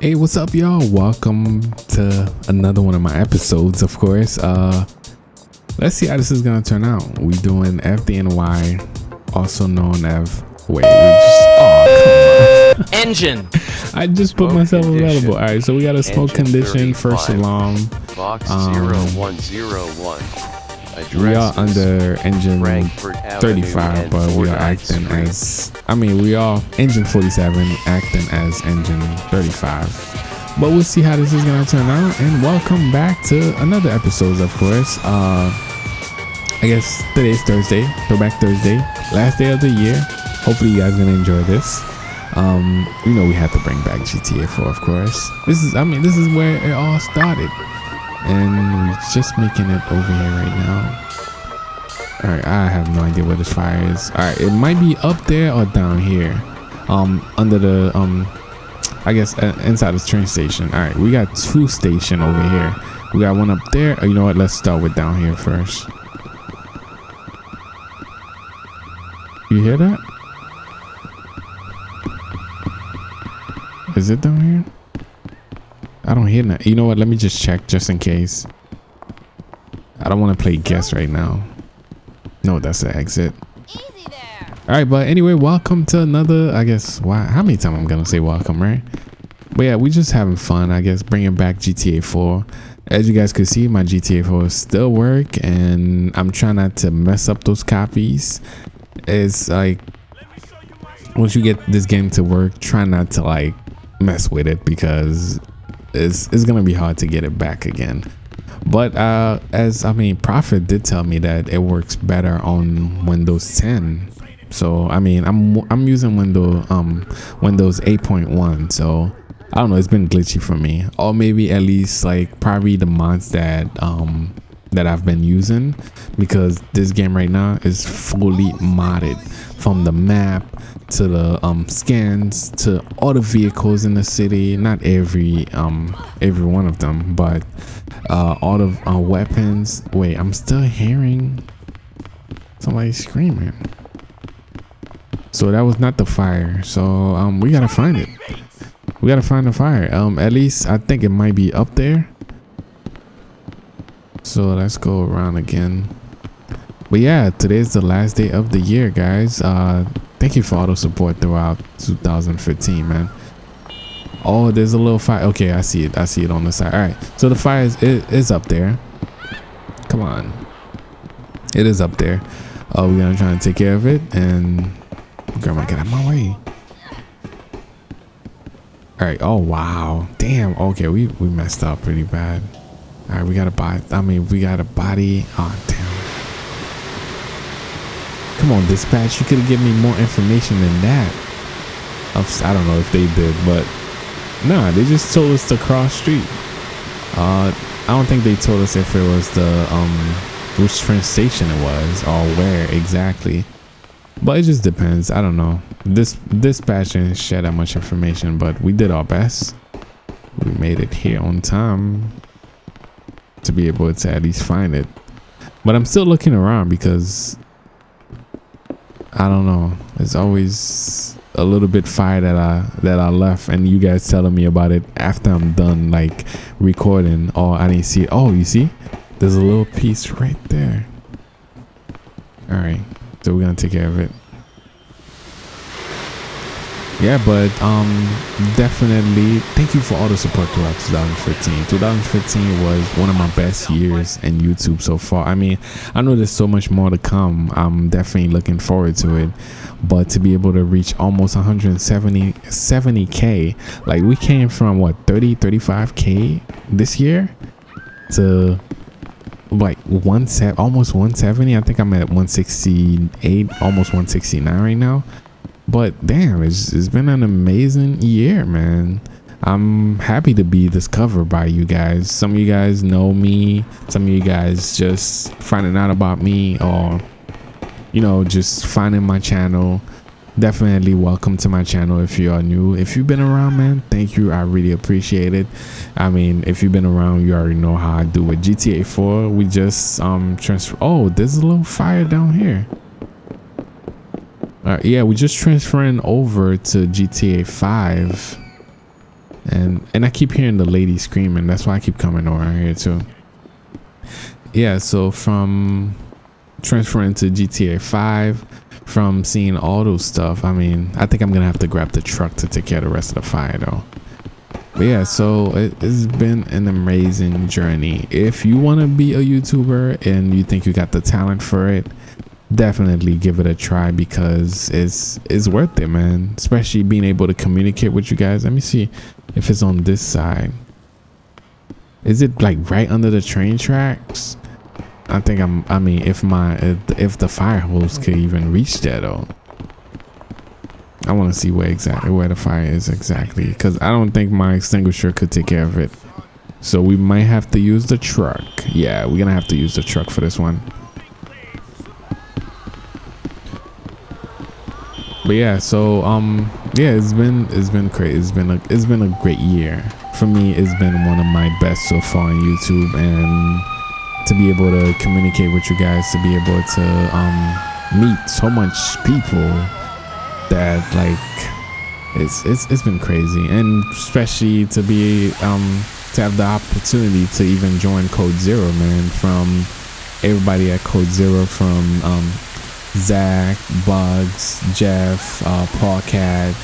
Hey, what's up, y'all? Welcome to another one of my episodes, of course. Uh, let's see how this is gonna turn out. We doing FDNY, also known as wait, we just oh come on. Engine. I just put Smoke myself condition. available. All right, so we got a smoke Engine condition, first 35. alarm. Box Um, 0101. We are under engine Frankfurt 35, and but we are acting Street. as I mean, we are engine 47 acting as engine 35. But we'll see how this is gonna turn out. And welcome back to another episode, of course. Uh I guess today's Thursday, throwback Thursday, last day of the year. Hopefully you guys gonna enjoy this. Um, you know we had to bring back GTA 4, of course. This is I mean, this is where it all started. And we're just making it over here right now. All right, I have no idea where this fire is. All right, it might be up there or down here, um, under the um, I guess uh, inside the train station. All right, we got two station over here. We got one up there. Oh, you know what? Let's start with down here first. You hear that? Is it down here? I don't hear that. You know what? Let me just check just in case. I don't want to play guess right now. No, that's the exit. All right, but anyway, welcome to another. I guess why? How many times I'm gonna say welcome, right? But yeah, we just having fun. I guess bringing back GTA 4. As you guys could see, my GTA 4 still work, and I'm trying not to mess up those copies. It's like once you get this game to work, try not to like mess with it because it's it's gonna be hard to get it back again. But uh, as I mean, Prophet did tell me that it works better on Windows 10. So I mean, I'm I'm using Windows um Windows 8.1. So I don't know, it's been glitchy for me, or maybe at least like probably the mods that um that I've been using because this game right now is fully modded from the map to the um scans to all the vehicles in the city. Not every um every one of them but uh all of uh, weapons. Wait i'm still hearing somebody screaming. So that was not the fire. So um we gotta find it. We gotta find the fire. Um at least i think it might be up there so let's go around again. But yeah today's the last day of the year guys. Uh thank you for all the support throughout 2015 man. Oh there's a little fire. Okay i see it. I see it on the side. All right so the fire is it is up there. Come on. It is up there. Uh we're gonna try and take care of it and grandma get out of my way. All right oh wow. Damn okay we we messed up pretty bad all right we got a body i mean we got a body oh damn come on dispatch you could have given me more information than that. I don't know if they did but nah they just told us to cross street. Uh i don't think they told us if it was the um which train station it was or where exactly. But it just depends i don't know. This dispatch didn't share that much information but we did our best. We made it here on time to be able to at least find it but i'm still looking around because I don't know. It's always a little bit fire that I that I left, and you guys telling me about it after I'm done like recording, or I didn't see it. Oh, you see, there's a little piece right there. All right, so we're gonna take care of it. Yeah, but um, definitely thank you for all the support throughout 2015. 2015 was one of my best years in YouTube so far. I mean, I know there's so much more to come. I'm definitely looking forward to it. But to be able to reach almost 170 70k, like we came from what 30 35k this year to like one set almost 170. I think I'm at 168, almost 169 right now. But damn, it's, it's been an amazing year, man. I'm happy to be discovered by you guys. Some of you guys know me. Some of you guys just finding out about me or, you know, just finding my channel. Definitely welcome to my channel if you are new. If you've been around, man, thank you. I really appreciate it. I mean, if you've been around, you already know how I do with GTA 4. We just um transfer. Oh, there's a little fire down here. Yeah, we just transferring over to GTA 5 and and I keep hearing the lady screaming. That's why I keep coming over here too. Yeah, so from transferring to GTA 5, from seeing all those stuff, I mean, I think I'm gonna have to grab the truck to take care of the rest of the fire though. But yeah, so it, it's been an amazing journey. If you want to be a YouTuber and you think you got the talent for it, definitely give it a try because it's it's worth it, man. Especially being able to communicate with you guys. Let me see if it's on this side. Is it like right under the train tracks? I think I'm. I mean, if my if, the fire hose could even reach there though. I want to see where exactly where the fire is exactly because I don't think my extinguisher could take care of it. So we might have to use the truck. Yeah, we're gonna have to use the truck for this one. But yeah, so um yeah, it's been it's been great. It's been a it's been a great year. For me, it's been one of my best so far on YouTube and to be able to communicate with you guys, to be able to um meet so much people that like it's it's it's been crazy and especially to be um to have the opportunity to even join code zero man from everybody at code zero from um zach bugs jeff uh paul cat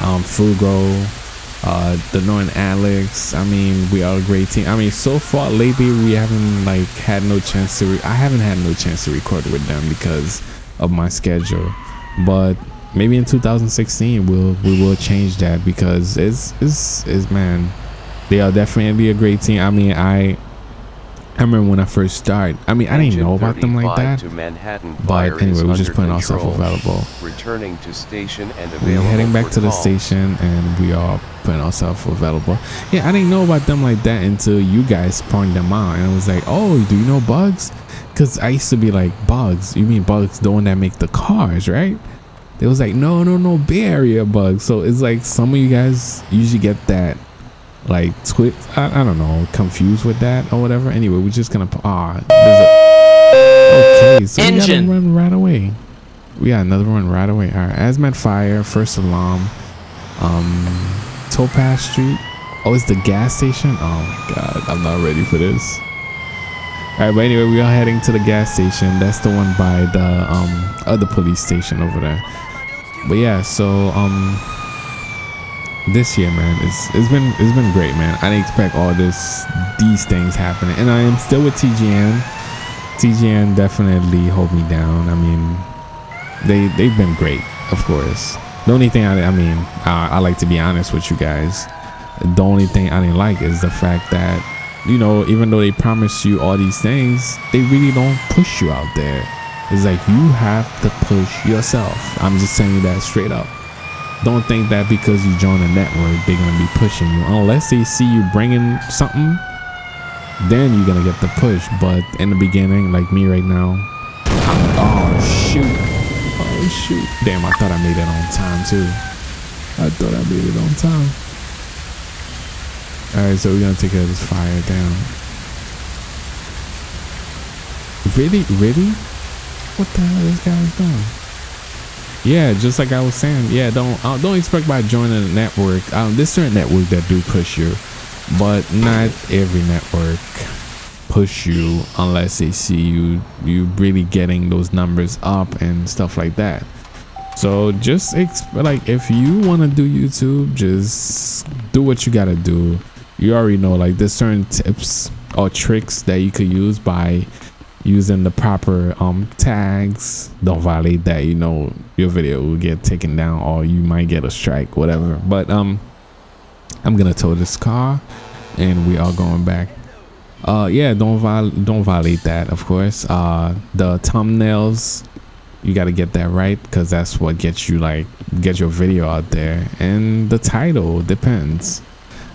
um fugo uh the northern alex. I mean we are a great team. I mean so far lately we haven't like had no chance to i haven't had no chance to record with them because of my schedule. But maybe in 2016 we'll we will change that because it's it's it's man they are definitely a great team. I mean i i remember when i first started i mean i didn't know about them like that. but anyway we're just putting ourselves available. Returning to station and we're heading back to the station and we are putting ourselves available. Yeah i didn't know about them like that until you guys pointed them out. And i was like oh do you know bugs? Because i used to be like bugs? You mean bugs the one that make the cars right? They was like no no no bay area bugs. So it's like some of you guys usually get that like twit I, I don't know confused with that or whatever. Anyway we're just gonna ah there's a okay so Engine. we gotta run right away. We got another one right away. All right hazmat fire first alarm um topaz street. Oh it's the gas station? Oh my god i'm not ready for this. All right but anyway we are heading to the gas station. That's the one by the um other police station over there. But yeah so um this year man it's it's been it's been great man. I didn't expect all this these things happening. And i am still with tgn tgn definitely hold me down. I mean they they've been great of course. The only thing i, I mean I, I like to be honest with you guys. The only thing i didn't like is the fact that you know even though they promise you all these things they really don't push you out there. It's like you have to push yourself. I'm just saying that straight up don't think that because you join a network they're gonna be pushing you. Unless they see you bringing something then you're gonna get the push. But in the beginning like me right now I'm- oh shoot. Oh shoot. Damn i thought i made it on time too. I thought i made it on time. All right so we're gonna take care of this fire down. Really? Really? What the hell this guy's doing yeah, just like I was saying, yeah, don't uh, don't expect by joining a network. Um, there's certain network that do push you, but not every network push you unless they see you you really getting those numbers up and stuff like that. So just like if you want to do YouTube, just do what you gotta do. You already know like there's certain tips or tricks that you could use by using the proper um tags. Don't violate that you know your video will get taken down or you might get a strike whatever. But um i'm gonna tow this car and we are going back. Uh yeah don't viol- don't violate that of course. Uh the thumbnails you got to get that right because that's what gets you like get your video out there. And the title depends.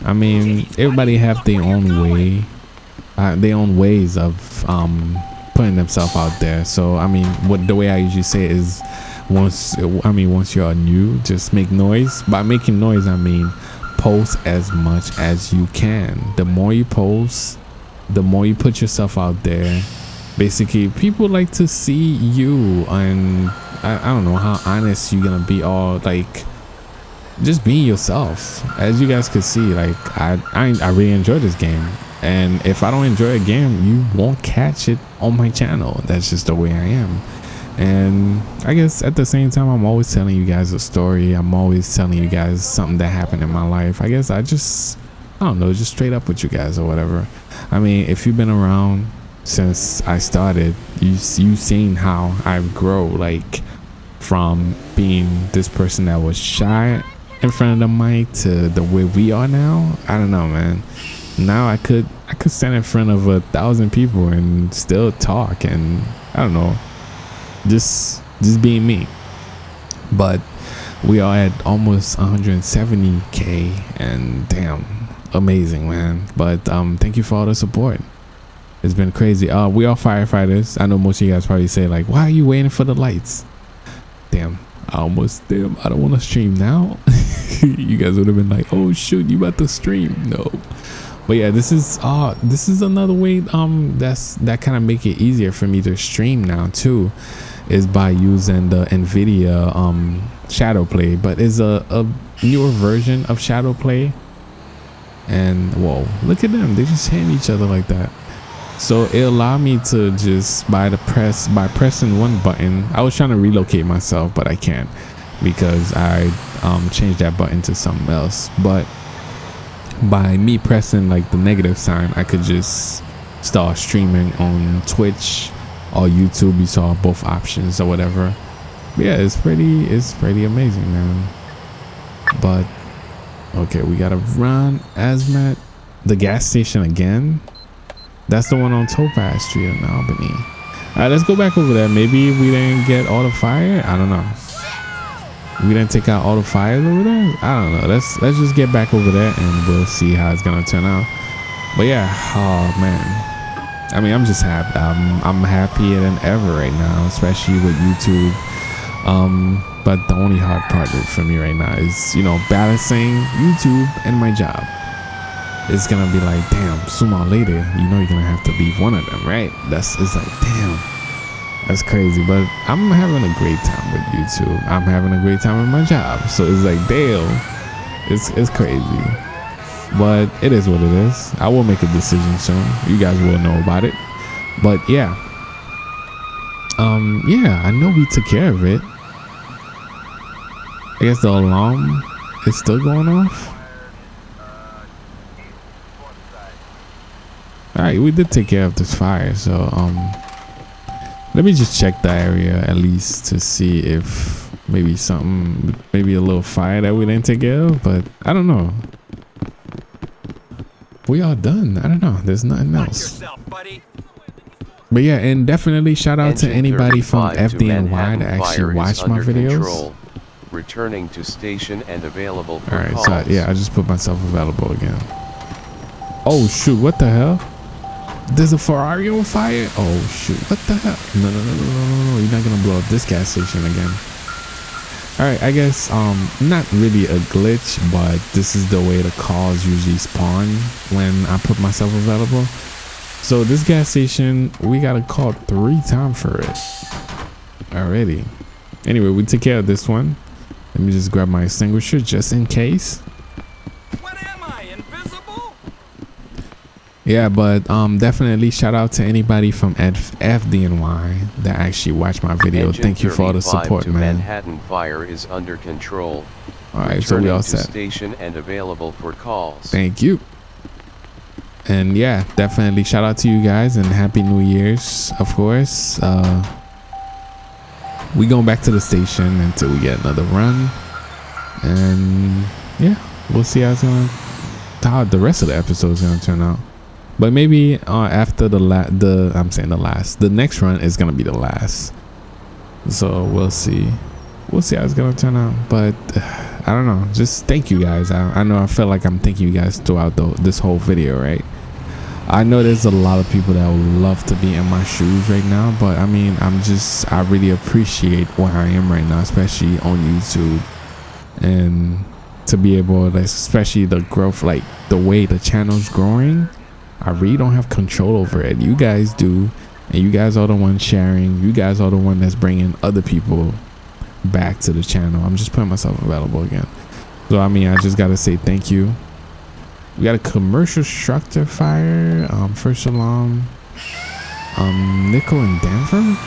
I mean everybody have their own way uh, their own ways of um putting themselves out there so i mean what the way i usually say is, once i mean once you're new just make noise by making noise i mean post as much as you can the more you post the more you put yourself out there basically people like to see you and I, I don't know how honest you're gonna be or like just being yourself. As you guys could see, like I, I, I really enjoy this game. And if I don't enjoy a game, you won't catch it on my channel. That's just the way I am. And I guess at the same time, I'm always telling you guys a story. I'm always telling you guys something that happened in my life. I guess I just, I don't know, just straight up with you guys or whatever. I mean, if you've been around since I started, you you've seen how I've grow like from being this person that was shy in front of the mic to the way we are now. I don't know, man. Now I could I could stand in front of a thousand people and still talk and I don't know just just being me. But we are at almost 170k and damn amazing man. But um thank you for all the support. It's been crazy. Uh we are firefighters. I know most of you guys probably say like why are you waiting for the lights? Damn i almost damn i don't want to stream now. You guys would have been like oh shoot you about to stream? No but yeah this is uh this is another way um that's that kind of make it easier for me to stream now too is by using the nvidia um shadow play. But it's a, a newer version of shadow play. And whoa look at them they just hitting each other like that. So it allowed me to just by the press by pressing one button i was trying to relocate myself but i can't because i um changed that button to something else. But by me pressing like the negative sign i could just start streaming on twitch or youtube. You saw both options or whatever. But yeah it's pretty it's pretty amazing man. But okay we gotta run Hazmat the gas station again. That's the one on topaz street in albany. All right let's go back over there. Maybe we didn't get all the fire. I don't know we didn't take out all the fires over there i don't know let's let's just get back over there and we'll see how it's gonna turn out but yeah oh man I mean, I'm just happy. I'm, I'm happier than ever right now, especially with YouTube. Um, but the only hard part for me right now is, you know, balancing YouTube and my job. It's gonna be like, damn, sooner or later, you know, you're gonna have to leave one of them, right? That's it's like, damn, that's crazy. But I'm having a great time with YouTube. I'm having a great time with my job. So it's like, damn, it's it's crazy but it is what it is. I will make a decision soon. You guys will know about it. But yeah. Um, yeah, I know we took care of it. I guess the alarm is still going off. Alright, we did take care of this fire, so um let me just check the area at least to see if maybe something maybe a little fire that we didn't take care of, but I don't know we are done. I don't know. There's nothing else. But yeah, and definitely shout out Engine to anybody from FDNY that actually watched my videos. Control, returning to station and available All right, calls. so yeah, I just put myself available again. Oh shoot! What the hell? There's a Ferrari on fire. Oh shoot! What the hell? No, no, no, no, no, no! You're not gonna blow up this gas station again all right i guess um not really a glitch but this is the way the calls usually spawn when i put myself available so this gas station we got a call three times for it already anyway we took care of this one let me just grab my extinguisher just in case yeah but um definitely shout out to anybody from F fdny that actually watched my video. Engine thank you for all the support man. Manhattan fire is under control. All right so we all set. station and available for calls. Thank you. And yeah definitely shout out to you guys and happy new year's of course. Uh we going back to the station until we get another run. And yeah we'll see how it's gonna how the rest of the episode is gonna turn out but maybe uh, after the la the I'm saying the last, the next run is gonna be the last. So we'll see. We'll see how it's gonna turn out. But I don't know. Just thank you guys. I, I know I feel like I'm thanking you guys throughout the, this whole video, right? I know there's a lot of people that would love to be in my shoes right now, but I mean, I'm just I really appreciate where I am right now, especially on YouTube, and to be able, to, especially the growth, like the way the channel's growing I really don't have control over it. You guys do, and you guys are the ones sharing. You guys are the one that's bringing other people back to the channel. I'm just putting myself available again. So I mean, I just gotta say thank you. We got a commercial structure fire. Um, first alarm. Um, nickel and Denver.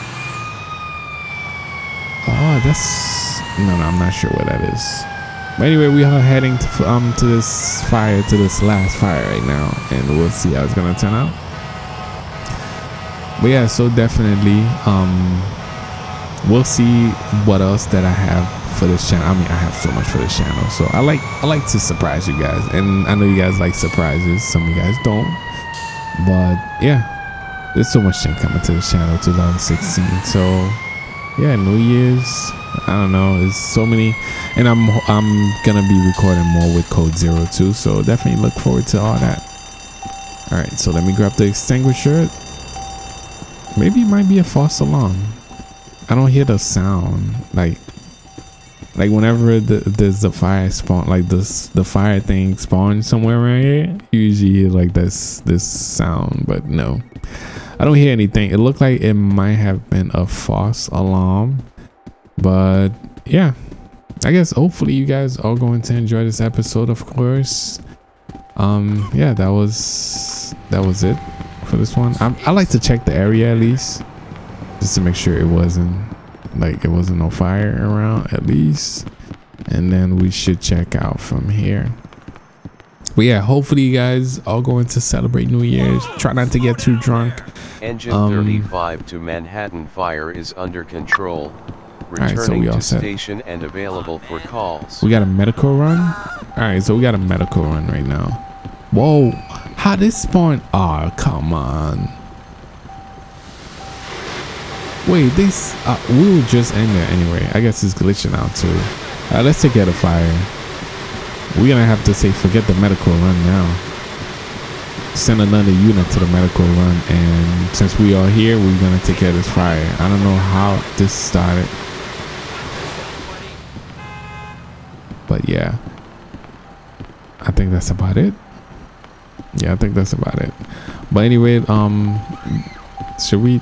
Oh, that's no, no. I'm not sure what that is. But anyway, we are heading to um to this fire to this last fire right now, and we'll see how it's gonna turn out. But yeah, so definitely um we'll see what else that I have for this channel. I mean, I have so much for this channel, so I like I like to surprise you guys, and I know you guys like surprises. Some of you guys don't, but yeah, there's so much thing coming to the channel 2016. So yeah, New Year's. I don't know. There's so many, and I'm I'm gonna be recording more with Code Zero too. So definitely look forward to all that. All right, so let me grab the extinguisher. Maybe it might be a false alarm. I don't hear the sound like like whenever the, there's a fire spawn like this the fire thing spawns somewhere around here usually hear like this this sound but no i don't hear anything it looked like it might have been a false alarm but yeah. I guess hopefully you guys are going to enjoy this episode of course. Um yeah that was that was it for this one. I i like to check the area at least just to make sure it wasn't like it wasn't no fire around at least. And then we should check out from here. But yeah hopefully you guys all going to celebrate new year's. Try not to get too drunk. Engine Um, 35 to Manhattan fire is under control. Right, so we all set. station and available for calls. we got a medical run? All right so we got a medical run right now. Whoa how this spawn oh come on. Wait this uh, we were just in there anyway. I guess it's glitching out too. All right let's take out a fire. We're gonna have to say forget the medical run now. Send another unit to the medical run and since we are here we're gonna take care of this fire. I don't know how this started yeah. I think that's about it. Yeah i think that's about it. But anyway um should we?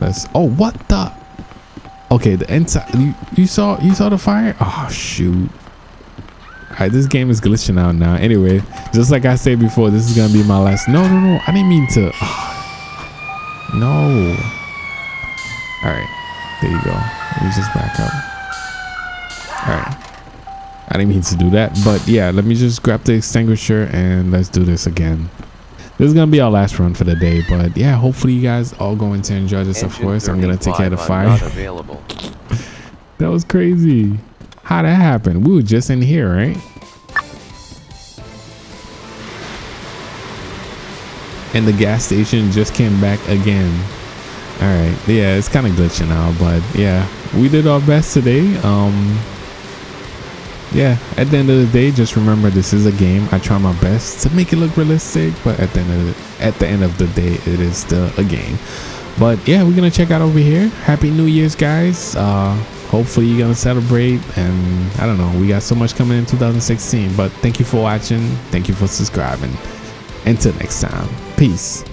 Let's oh what the? Okay the inside you, you saw you saw the fire? Oh shoot. All right this game is glitching out now. Anyway just like i said before this is gonna be my last no no no i didn't mean to. Ah, no. All right there you go. Let me just back up all right I didn't mean to do that, but yeah, let me just grab the extinguisher and let's do this again. This is gonna be our last run for the day, but yeah, hopefully you guys all going to enjoy this. Of course, I'm gonna take care of the fire. That was crazy. How that happened? We were just in here, right? And the gas station just came back again. All right, yeah, it's kind of glitching now, but yeah, we did our best today. Um, yeah, at the end of the day, just remember this is a game. I try my best to make it look realistic, but at the end of the, at the end of the day, it is still a game. But yeah, we're gonna check out over here. Happy New Year's, guys. Uh, hopefully you're gonna celebrate, and I don't know, we got so much coming in 2016. But thank you for watching. Thank you for subscribing. Until next time, peace.